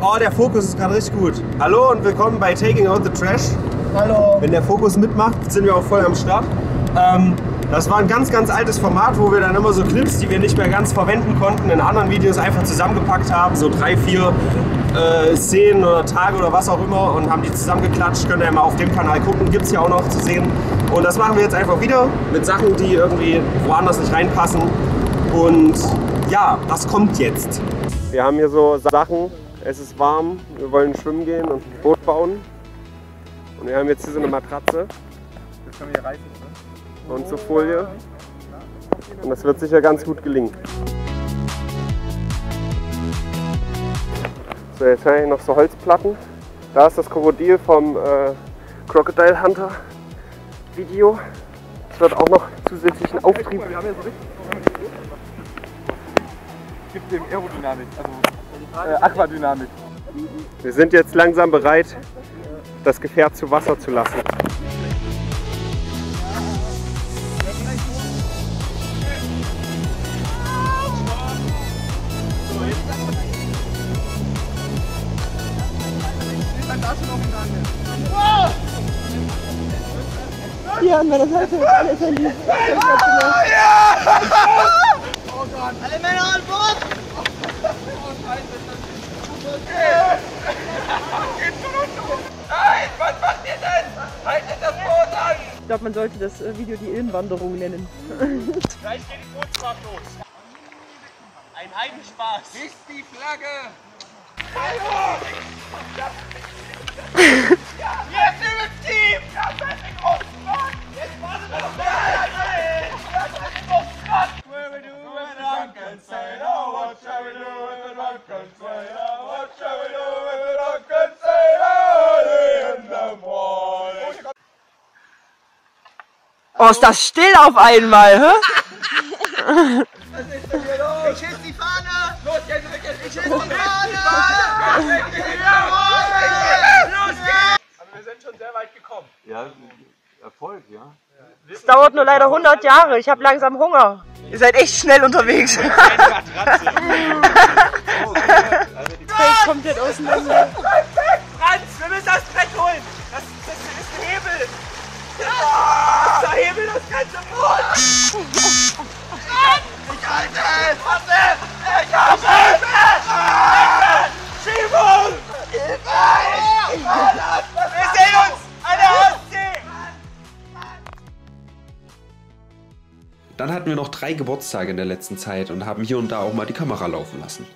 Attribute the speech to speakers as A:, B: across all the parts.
A: Oh, der Fokus ist gerade richtig gut. Hallo und willkommen bei Taking Out the Trash.
B: Hallo.
A: Wenn der Fokus mitmacht, sind wir auch voll am Start. Ähm, das war ein ganz, ganz altes Format, wo wir dann immer so Clips, die wir nicht mehr ganz verwenden konnten, in anderen Videos einfach zusammengepackt haben. So drei, vier äh, Szenen oder Tage oder was auch immer und haben die zusammengeklatscht. Könnt ihr ja mal auf dem Kanal gucken, gibt es ja auch noch zu sehen. Und das machen wir jetzt einfach wieder mit Sachen, die irgendwie woanders nicht reinpassen. Und ja, was kommt jetzt? Wir haben hier so Sachen, es ist warm, wir wollen schwimmen gehen und ein Boot bauen. Und wir haben jetzt hier so eine Matratze
B: Das können wir hier reißen, ne?
A: und so Folie. Und das wird sicher ganz gut gelingen. So, jetzt habe ich noch so Holzplatten. Da ist das Krokodil vom äh, Crocodile Hunter Video. Das wird auch noch zusätzlichen Auftrieb.
B: Wir haben. Gibt dem Aerodynamik, also Aquadynamik.
A: Wir sind jetzt langsam bereit, das Gefährt zu Wasser zu lassen.
C: Hier an meiner Seite. Alle ist ein Lied.
D: Alle Männer an Bord!
B: Nein, was macht ihr denn? Haltet das Boot an!
C: Ich glaube, man sollte das äh, Video die Innenwanderung nennen.
B: Gleich geht die Bootsfahrt los. Ein Heidenspaß. Bis die Flagge! Hallo!
C: Oh, ist das still auf einmal, hä?
D: Ich hiss die Fahne!
B: Los, jetzt weg, jetzt
D: Ich hiss die Fahne!
B: Aber wir sind schon sehr weit gekommen.
E: Ja, Erfolg, ja.
C: Es dauert nur leider 100 Jahre. Ich habe langsam Hunger. Ihr seid echt schnell unterwegs. Fällt komplett auseinander.
B: Franz, wir müssen das Brett holen. Das, das ist ein Hebel. Das ist der Hebel, das ganze Boot. Ich halte es. Warte. Ich halte es. Hilfe. Schiebung. Hilfe. Wir sehen uns an der Ostsee.
F: Dann hatten wir noch drei Geburtstage in der letzten Zeit und haben hier und da auch mal die Kamera laufen lassen.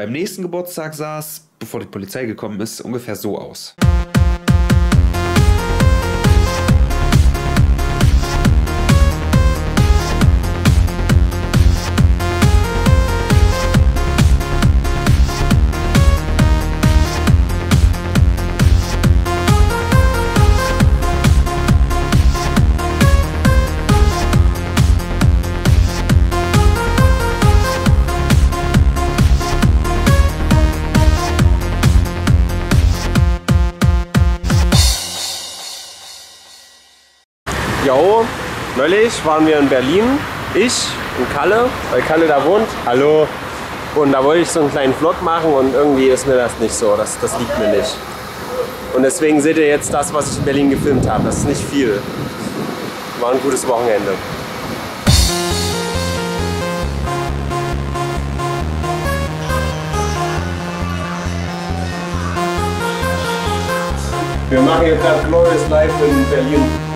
F: Beim nächsten Geburtstag sah es, bevor die Polizei gekommen ist, ungefähr so aus.
A: Jo, neulich waren wir in Berlin. Ich und Kalle, weil Kalle da wohnt. Hallo. Und da wollte ich so einen kleinen Vlog machen und irgendwie ist mir das nicht so. Das, das liegt mir nicht. Und deswegen seht ihr jetzt das, was ich in Berlin gefilmt habe. Das ist nicht viel. War ein gutes Wochenende. Wir machen jetzt das Glorious Live in Berlin.